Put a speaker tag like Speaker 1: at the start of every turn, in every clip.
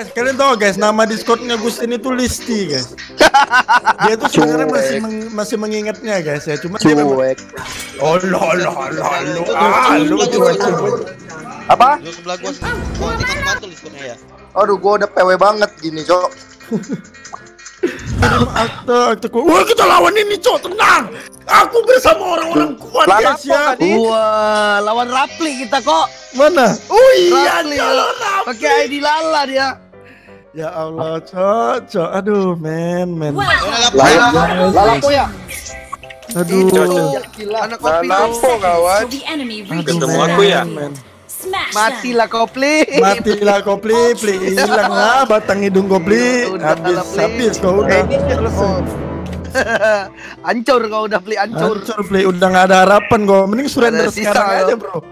Speaker 1: Guys, kalian tahu guys, nama Discordnya Gus ini tuh Listi guys. Dia tuh sebenarnya masih meng- masih mengingatnya guys ya, cuma dia memang
Speaker 2: Cuek.
Speaker 1: Oh lo lo lo lo ah cuek cuek.
Speaker 2: Apa?
Speaker 3: Lu sebelah gua diskonnya ya.
Speaker 2: Aduh, gua udah PW banget gini, Cok.
Speaker 1: Kirim akte akte ku. Wah kita lawan ini cok tenang. Aku bersama orang-orang kuat
Speaker 2: Lawan
Speaker 1: guys ya.
Speaker 2: tadi?
Speaker 4: Wah, lawan Rapli kita kok.
Speaker 1: Mana? Oh iya
Speaker 4: Rapli. Pakai ID Lala dia.
Speaker 1: Ya Allah cok cok. Aduh men men.
Speaker 3: Oh, ada
Speaker 2: Lala, Lala ya?
Speaker 1: Aduh.
Speaker 4: Anak kopi.
Speaker 2: Lampo kawan.
Speaker 1: Men,
Speaker 5: the
Speaker 1: ya.
Speaker 4: Matilah kau Pli.
Speaker 1: Matilah kau pli pli hilang lah batang hidung kau pli.
Speaker 4: Udah,
Speaker 1: Habis
Speaker 4: lah, Pli.
Speaker 1: habis kau udah. Selesai.
Speaker 4: Ancur kau udah Pli, ancur.
Speaker 1: Hancur play udah nggak ada harapan gue mending surrender sekarang aja bro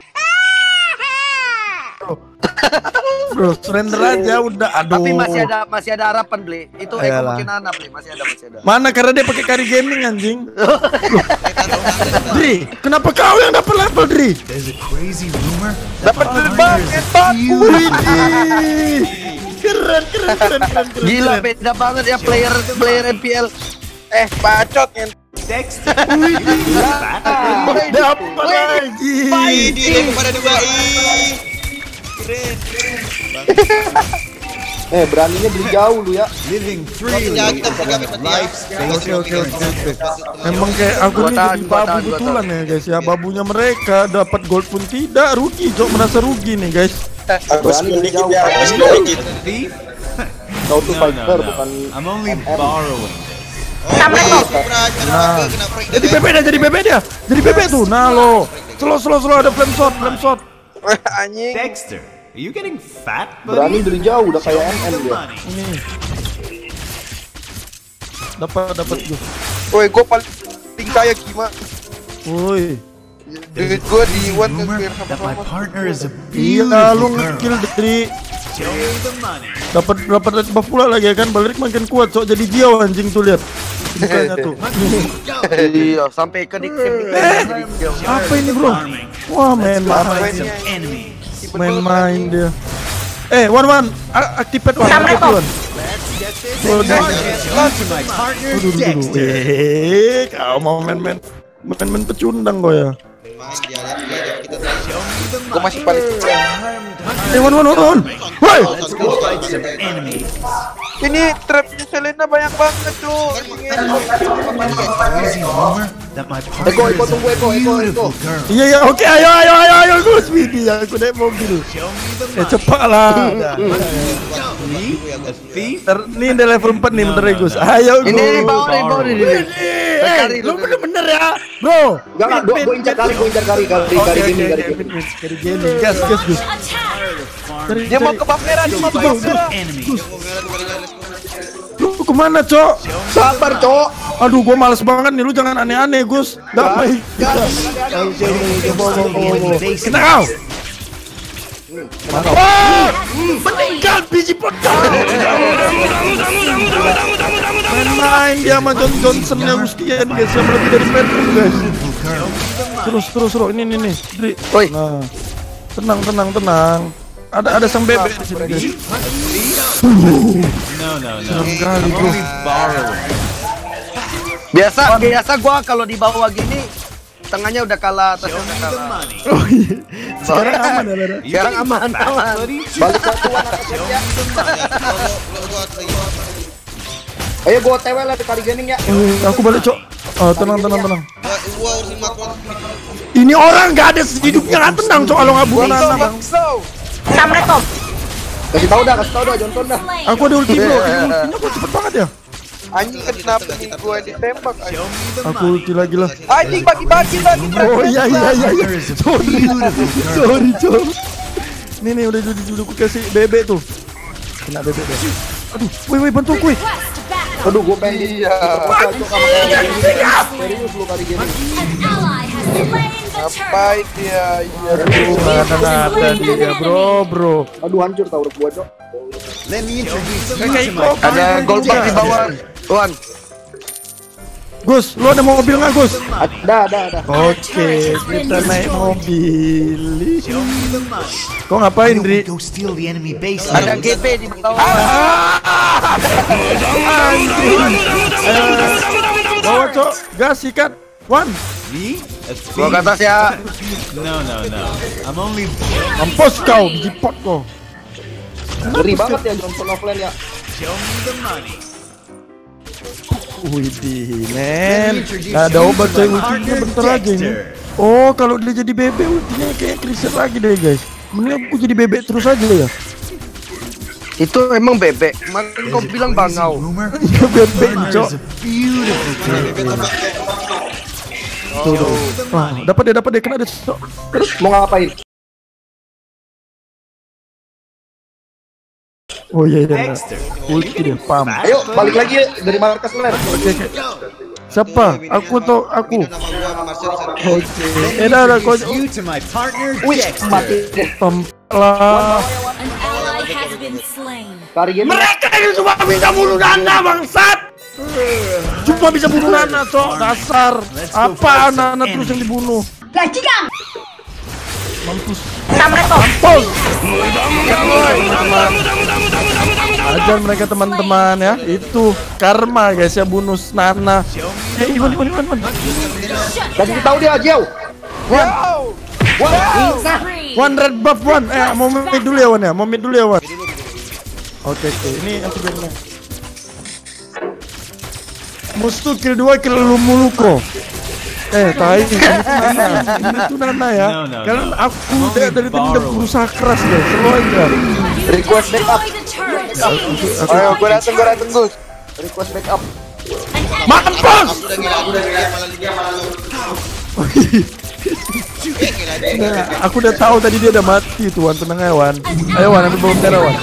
Speaker 1: bro surrender aja udah. Aduh
Speaker 4: Tapi masih ada masih ada harapan Pli. Itu Eko anak Pli, masih ada masih ada.
Speaker 1: mana karena dia pakai kari gaming anjing. Dri kenapa kau yang dapat level Dri?
Speaker 2: Dapat terbang.
Speaker 1: Widih keren keren keren keren keren
Speaker 4: Gila
Speaker 1: keren.
Speaker 4: beda banget ya player player MPL.
Speaker 2: Eh, bacot yang
Speaker 1: dapat lagi?
Speaker 3: Ini dia kepada dua
Speaker 2: Eh, beraninya beli jauh lu ya.
Speaker 3: Menit ya.
Speaker 1: Oke kayak aku
Speaker 4: tahun,
Speaker 1: jadi babu betulan ya guys ya. Babunya mereka dapat gold pun tidak rugi, Cok merasa rugi nih guys.
Speaker 2: Berani beli jauh. Kau tuh fighter bukan
Speaker 6: I'm only borrowing.
Speaker 3: Prank
Speaker 1: Jadi bebek dia, jadi bebek dia. Jadi bebek tuh. Nah lo. Slow slow slow ada flame shot, flame shot.
Speaker 2: anjing.
Speaker 6: Dexter, are you getting fat,
Speaker 2: Berani
Speaker 6: buddy?
Speaker 2: beli jauh udah kayak MM dia.
Speaker 1: Ini. Dapat dapat gue.
Speaker 2: Woi, gua paling kaya gimana?
Speaker 1: Woi.
Speaker 2: Duit gua di
Speaker 6: Rumor
Speaker 2: nge-clear
Speaker 6: that my
Speaker 2: sama-sama.
Speaker 6: partner is a
Speaker 1: Iya, lu ngekill dari dapat dapat buff pula lagi ya kan balik makin kuat sok jadi jiau anjing tuh lihat mukanya tuh
Speaker 4: Iya, sampai ke dik
Speaker 1: eh apa ini bro wah main
Speaker 6: enemies.
Speaker 1: Main-main dia. Eh one one. A- activate one. Activate one. Aduh, aduh. Eh, kau mau main-main. Main-main pecundang kau ya.
Speaker 2: Gua masih paling
Speaker 1: Eh, one, one, one, one. Woi.
Speaker 2: Ini trapnya Selena banyak banget tuh. Eko, Eko, tunggu, Eko, Eko, Eko.
Speaker 6: beautiful girl.
Speaker 1: iya iya, oke, ayo, ayo, ayo, ayo, gue speedy ya, aku naik mobil. Eh, cepat lah. Dah.
Speaker 6: Me, a thief?
Speaker 1: Ntar, ini udah level 4 nih, bentar ya, Gus. Ayo, Gus.
Speaker 4: Ini di
Speaker 1: Wih,
Speaker 4: sini.
Speaker 1: eh, lu bener-bener ya, bro.
Speaker 2: Gua gua incar kali, gua incar kari, kari,
Speaker 1: Oke,
Speaker 2: kari
Speaker 1: oke,
Speaker 2: gini, kari
Speaker 1: oke,
Speaker 2: gini.
Speaker 1: Gas, gas, Gus.
Speaker 2: Dia mau ke bab merah, dia mau ke.
Speaker 6: Enemies.
Speaker 1: Lu ke mana, Cok?
Speaker 2: Sabar, Cok.
Speaker 1: Aduh, gua males banget nih, lu jangan aneh-aneh, Gus. Gak baik. Kena kau. Wah, meninggal biji potong. Main-main dia sama John Johnson ya Gustian guys, yang lebih dari Pedro guys. Terus terus terus ini ini nih. Dri.
Speaker 4: Oi.
Speaker 1: Nah, tenang tenang tenang. Ada ada sang bebek di sini guys.
Speaker 6: No, no, no.
Speaker 1: Serem kali bro.
Speaker 6: Only borrowing.
Speaker 4: Biasa biasa gua kalau di bawah gini tengahnya udah kalah, atasnya udah kalah.
Speaker 1: Oh iya. Sekarang aman ya,
Speaker 4: Sekarang aman, aman.
Speaker 2: Balik ke tuan atas ya. Ayo gua TW lah di kari gening ya.
Speaker 1: Eh, aku balik cok. Oh, tenang tenang tenang.
Speaker 3: Gua urusin makron.
Speaker 1: Ini orang nggak ada hidupnya nggak tenang cok kalau nggak bunuh anak.
Speaker 2: Bangso.
Speaker 5: Assalamualaikum.
Speaker 2: Kasih tahu dah, kasih tahu dah, Jonton dah.
Speaker 1: Aku ada ulti bro. Ini ultinya kok cepet banget ya.
Speaker 2: Anjing kenapa nih gua ditembak anjing.
Speaker 1: Aku ulti lagi lah.
Speaker 2: Anjing bagi-bagi bagi.
Speaker 1: Oh iya iya iya. iya. Sorry, sorry cok. Nih nih udah udah udah aku kasih bebek tuh. Kena bebek deh. Aduh, woi woi bantu
Speaker 5: backup.
Speaker 2: Aduh, gua pengen di
Speaker 4: Iya.
Speaker 2: Cocok sama kari gening. Serius lu
Speaker 5: turret.
Speaker 2: Ngapain dia? Iya.
Speaker 1: Aduh, mana ada dia bro bro.
Speaker 2: Aduh, hancur tau gua, Cok.
Speaker 6: Let me introduce you
Speaker 4: Ada gold di bawah. Tuan,
Speaker 1: Gus, lu ada mobil nggak Gus?
Speaker 4: Ada, ada, ada.
Speaker 1: Oke, kita naik mobil. Kau ngapain, Dri?
Speaker 4: Ada GP di bawah.
Speaker 1: Bawa cok, gas ikat. One,
Speaker 4: Gua ke atas ya.
Speaker 6: No, no, no. I'm only.
Speaker 1: mampus kau, jipot kau.
Speaker 4: Ngeri banget ya Johnson offline ya.
Speaker 6: Show me the money.
Speaker 1: Wih, men. Nggak ada obat coy, ultinya bentar aja ini. Oh, kalau dia jadi bebek ultinya kayak Christian lagi deh guys. Mending aku jadi bebek terus aja ya.
Speaker 4: Itu emang bebek. Makan kau bilang bangau.
Speaker 1: Iya bebek cok. Tuh, tuh. Wah, dapat deh, dapat deh, kena deh. Cok.
Speaker 4: Terus mau ngapain?
Speaker 1: Oh iya iya. iya. Ulti deh, pam.
Speaker 4: Ayo balik lagi dari markas lab.
Speaker 1: Oke, oke. Siapa? Aku atau aku? Oke. Eh dah dah kau
Speaker 6: You to my partner,
Speaker 4: Wih, mati deh.
Speaker 1: lah.
Speaker 5: An ally has been slain.
Speaker 4: Kari game.
Speaker 1: Mereka ini cuma bisa bunuh Nana bangsat. Cuma bisa bunuh Nana, cok. Dasar. Apa Nana terus yang dibunuh?
Speaker 5: Gajikan.
Speaker 1: Mampus.
Speaker 5: Samreto.
Speaker 1: Mampus. Ajar mereka teman-teman ya. Itu karma guys ya bunuh Nana. Eh, Iwan, Iwan, Iwan, Iwan.
Speaker 4: Kasih tahu dia Jauh.
Speaker 5: Spree.
Speaker 1: One red buff one. Eh, mau mid dulu ya Wan ya. Mau mid dulu ya Wan. Oke oke. Ini aku biarin. Musuh kill 2 kill lu mulu kok. Eh, tai. Ini tuh Nana. Ini tuh Nana ya.
Speaker 6: No, no,
Speaker 1: Karena aku dari, tadi udah berusaha keras guys. Selalu aja.
Speaker 4: Request backup. Ayo, gua dateng, gua dateng Gus. Request backup.
Speaker 1: Mampus.
Speaker 3: Aku udah gila, aku udah gila malah dia malah lu. Gila dia.
Speaker 1: Nah, aku udah tahu tadi dia udah mati tuh Wan. Tenang ya Wan. Ayo Wan, ambil bom darah Wan.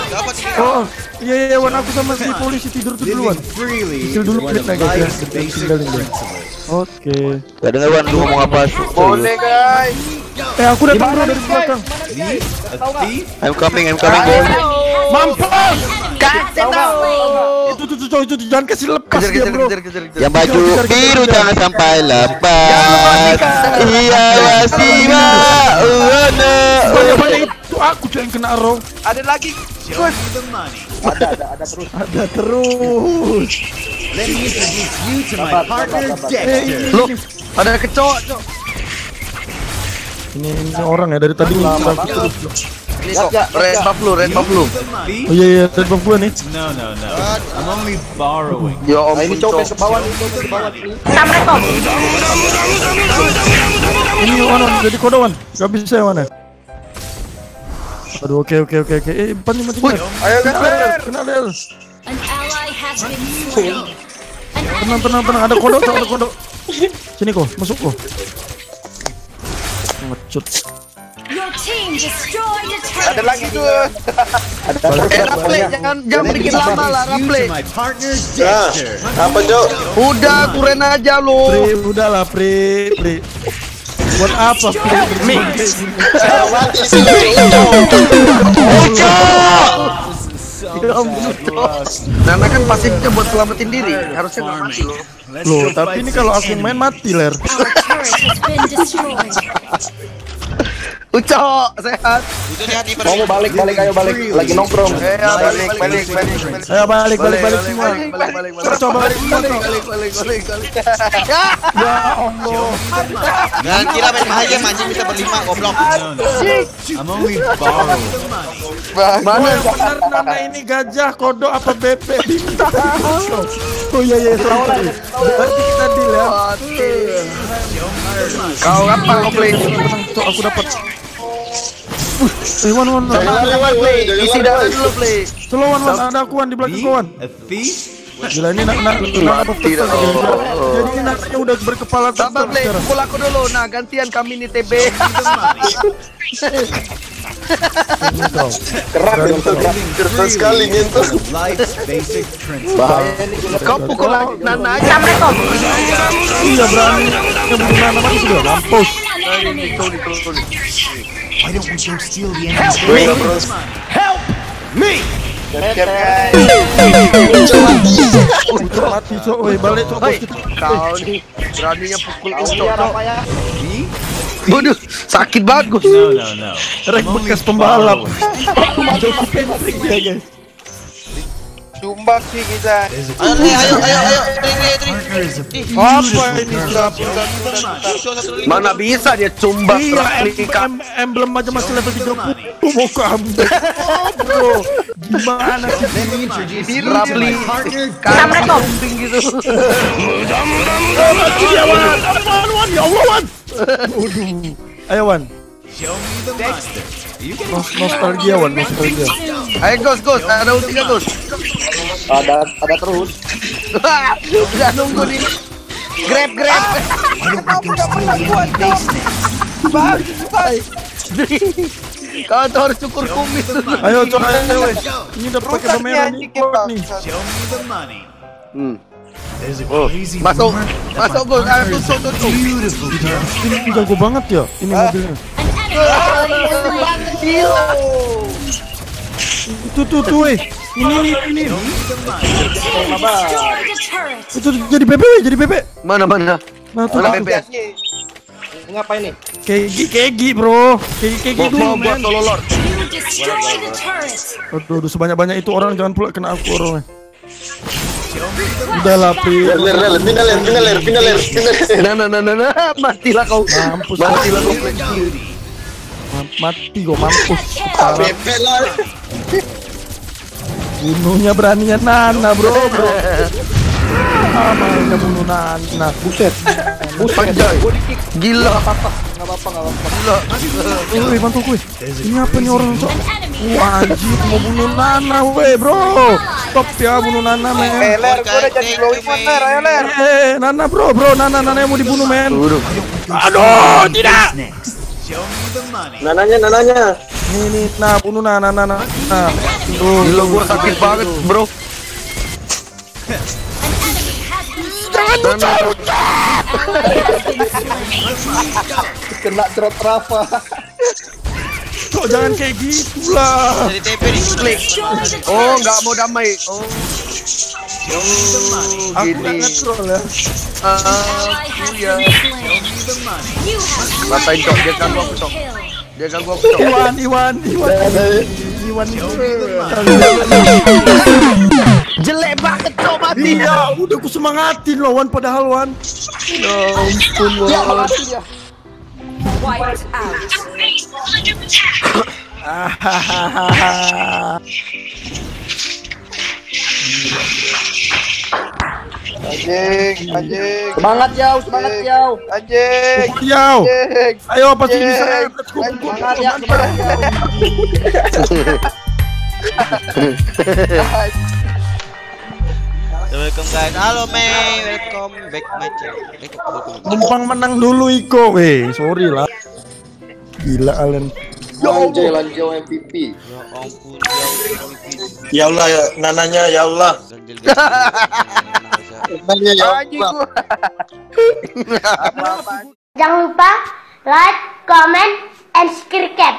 Speaker 1: Oh, iya iya Wan. Aku sama si polisi tidur tuh dulu Wan.
Speaker 6: Living freely
Speaker 1: Kecil
Speaker 6: is
Speaker 1: dulu
Speaker 6: of
Speaker 1: klipnya guys ya. Kita tinggalin
Speaker 6: principles.
Speaker 1: Oke.
Speaker 7: Gak denger Wan, lu ngomong apa?
Speaker 4: Boleh guys.
Speaker 1: Eh, aku datang bro dari belakang.
Speaker 7: I'm coming, I'm coming.
Speaker 1: Mampus!
Speaker 5: Kasih tahu.
Speaker 1: Itu tuh tuh itu tuh jangan kasih lepas
Speaker 4: Kejar,
Speaker 1: dia bro.
Speaker 4: kejar, kejar, kejar.
Speaker 7: Yang baju biru jangan sampai lepas. Iya wasiwa. Oh no.
Speaker 1: Banyak itu aku yang kena roh.
Speaker 4: Ada lagi. Ada, ada, ada terus.
Speaker 1: Ada terus.
Speaker 6: Let me introduce you to my partner, Dexter.
Speaker 1: ini,
Speaker 4: Lu, ada kecoa, cok.
Speaker 1: ini, ini orang ya dari tadi ngikut aku terus.
Speaker 4: Ini kok, red buff lu, red buff lu.
Speaker 1: Oh iya iya, red buff gua nih.
Speaker 6: No, no, no. I'm only borrowing.
Speaker 4: Ya om, ini coba ke bawah coba ke bawah.
Speaker 1: Ini mana jadi kode wan. Gak bisa yang mana? Aduh oke oke oke oke. Eh depan nih mati.
Speaker 4: Ayo
Speaker 1: Kena
Speaker 4: guys,
Speaker 1: Ler, kena Ler.
Speaker 5: An ally has been slain. An
Speaker 1: Tenang tenang tenang ada kodok ada kodok. Sini kok, masuk kok. Ngecut.
Speaker 5: Your team destroyed a
Speaker 4: ada lagi tuh.
Speaker 1: Balik.
Speaker 4: Eh, Raple, jangan jangan bikin lama lah,
Speaker 6: introduce you
Speaker 4: Raple.
Speaker 6: to my partner, Dexter.
Speaker 4: Udah, kuren aja lu.
Speaker 1: Pri, udahlah Pri, Pri. Buat apa Pri? Mix.
Speaker 4: Nana kan pasifnya buat selamatin diri, harusnya nggak mati
Speaker 1: Loh,
Speaker 6: go
Speaker 1: tapi ini kalau aku main mati Ler.
Speaker 4: Ucok, sehat.
Speaker 3: Lihat nih
Speaker 4: Mau balik, balik, ayo balik. Lagi nongkrong. Eh, balik, balik, balik, balik.
Speaker 1: Ayo balik balik balik semua.
Speaker 4: balik, balik, balik, balik.
Speaker 1: Balik.
Speaker 4: Balik, balik, balik, balik.
Speaker 1: Ya Allah.
Speaker 3: Jangan kira main bahagia mancing bisa berlima goblok.
Speaker 6: I'm only borrowing.
Speaker 1: Mana benar Nana ini gajah, kodok apa bebek bintang? Oh iya iya sorry. sorry. Berarti kita deal ya.
Speaker 4: Kau apa kau play?
Speaker 1: Tenang, Cok, Eh, wan, wan, wan.
Speaker 4: Isi darah dulu play.
Speaker 1: Slow, wan, wan. Ada di belakang
Speaker 6: Me?
Speaker 1: kau, wan.
Speaker 6: A thief?
Speaker 1: Gila, ini nak, nak, nak,
Speaker 4: dah.
Speaker 1: pesan, jadi, jadi ini naknya udah berkepala
Speaker 4: Sabar
Speaker 1: tetap
Speaker 4: play, pukul aku dulu. Nah, gantian kami nih TB.
Speaker 1: Ini
Speaker 6: freely is one of life's basic principles.
Speaker 4: Kau pukul Nana aja.
Speaker 5: Samreto.
Speaker 1: Iya, berani. Yang sudah, mampus.
Speaker 6: Why don't we go steal the enemy's base?
Speaker 1: Oh,
Speaker 2: Siap guys.
Speaker 1: Udah mati cok, woi balik cok.
Speaker 4: Hei,
Speaker 1: bos.
Speaker 4: kau nih beraninya pukul Ucok, Cok. Waduh, sakit banget gue.
Speaker 6: No, no, no.
Speaker 1: Rek bekas pembalap. Ya guys.
Speaker 2: Sumbang sih kita.
Speaker 3: Ayo, ayo, ayo, ayo,
Speaker 1: Apa ini.
Speaker 4: Mana bisa dia cumbak
Speaker 1: Iya, em- emblem aja masih level 30 mau comeback. Oh, bro. Gimana sih?
Speaker 6: To
Speaker 4: Rapli kambing gitu.
Speaker 1: Ya Wan, Wan, Wan, ya Allah Wan. Ayo Wan,
Speaker 6: Show me the monster. You can
Speaker 1: Nos- nostalgia Wan, nostalgia.
Speaker 4: Ayo Gus, Gus, ada ultinya Gus.
Speaker 8: Ada ada terus.
Speaker 4: Udah nunggu nih. Grab, grab.
Speaker 2: Kamu gak pernah kuat dong. Bang, bang.
Speaker 4: Kau tuh harus cukur kumis dulu.
Speaker 1: Ayo cok, ayo weh. Ini udah pakai kamera nih,
Speaker 2: anjing
Speaker 1: kuat nih.
Speaker 2: kita.
Speaker 6: show me the money.
Speaker 4: Hmm. Oh, masuk, masuk
Speaker 6: my
Speaker 4: Gus. Ah,
Speaker 6: partner is
Speaker 4: tutup,
Speaker 6: a
Speaker 4: tutup.
Speaker 6: beautiful girl.
Speaker 1: Ini jago banget ya, ini mobilnya.
Speaker 5: Has been slain.
Speaker 1: Itu tuh tuh, weh. Ini ini ini. Itu jadi bebek, jadi bebek.
Speaker 4: Mana mana?
Speaker 1: Nah tuh,
Speaker 4: Mana. BBS?
Speaker 8: Ngapain nih?
Speaker 1: Kegi, kegi bro. Kegi, kegi
Speaker 4: mau buat
Speaker 5: turret.
Speaker 1: Aduh, aduh, sebanyak-banyak itu orang jangan pula kena aku orangnya. Udah lah, Pri.
Speaker 8: Ler, ler, finaler, finaler, finaler, finaler.
Speaker 4: Nah, nah, nah, nah, nah. Matilah kau.
Speaker 1: Mampus.
Speaker 4: Matilah kau.
Speaker 1: Ma- Mati kok, mampus.
Speaker 8: Bebek lah.
Speaker 1: Bunuhnya beraninya Nana, bro, bro. Ah, mainnya bunuh Nana. Buset.
Speaker 4: Anjay. Gila.
Speaker 8: Enggak apa-apa, enggak apa-apa.
Speaker 1: Woi, bantu gue. Ini apa nih orang, cok? Anjir, mau bunuh Nana, weh, bro. Stop ya, bunuh Nana, men.
Speaker 2: Eh, Ler, gue udah jadi glowing Ler. Ayo, Ler.
Speaker 1: Eh, Nana, bro, bro, Nana, Nana yang mau dibunuh, men. Aduh, tidak.
Speaker 8: Nananya, nananya.
Speaker 1: Nih, nih, nah, bunuh Nana, Nana. Nah, tuh.
Speaker 4: Gila gua sakit banget, bro.
Speaker 5: An enemy has been slain. Ally has been slain.
Speaker 8: Kena trot Rafa.
Speaker 1: Kok jangan kayak gitu lah.
Speaker 3: Jadi TP.
Speaker 4: Klik.
Speaker 5: A
Speaker 4: Oh, nggak mau damai. Oh.
Speaker 6: Money.
Speaker 1: Aku
Speaker 4: Gini.
Speaker 1: nge-troll ya.
Speaker 4: Ah, iya.
Speaker 5: You have
Speaker 4: Rasain cok, dia kan gua
Speaker 5: double
Speaker 4: cok. Dia kan gua cok.
Speaker 1: Iwan, Iwan, Iwan.
Speaker 4: Jelek banget cok mati.
Speaker 1: Iya, udah ku semangatin loh, Wan, padahal Wan.
Speaker 4: Ya ampun,
Speaker 8: Ya,
Speaker 4: Wan.
Speaker 5: Wiped out.
Speaker 2: Anjing, anjing.
Speaker 8: Semangat yau, semangat yau.
Speaker 2: Anjing.
Speaker 1: Yau, ayo pasti bisa. Let's go.
Speaker 8: Semangat ya, semangat ya.
Speaker 3: Welcome guys. Halo Mei, welcome back my channel.
Speaker 1: Numpang menang dulu Iko, weh. Sorry lah. Gila Allen.
Speaker 8: Lanjau, lanjau MVP.
Speaker 3: Ya ampun, jauh ini
Speaker 8: Ya Allah, ya, nananya ya Allah. ya.
Speaker 9: Jangan lupa like, comment, and subscribe.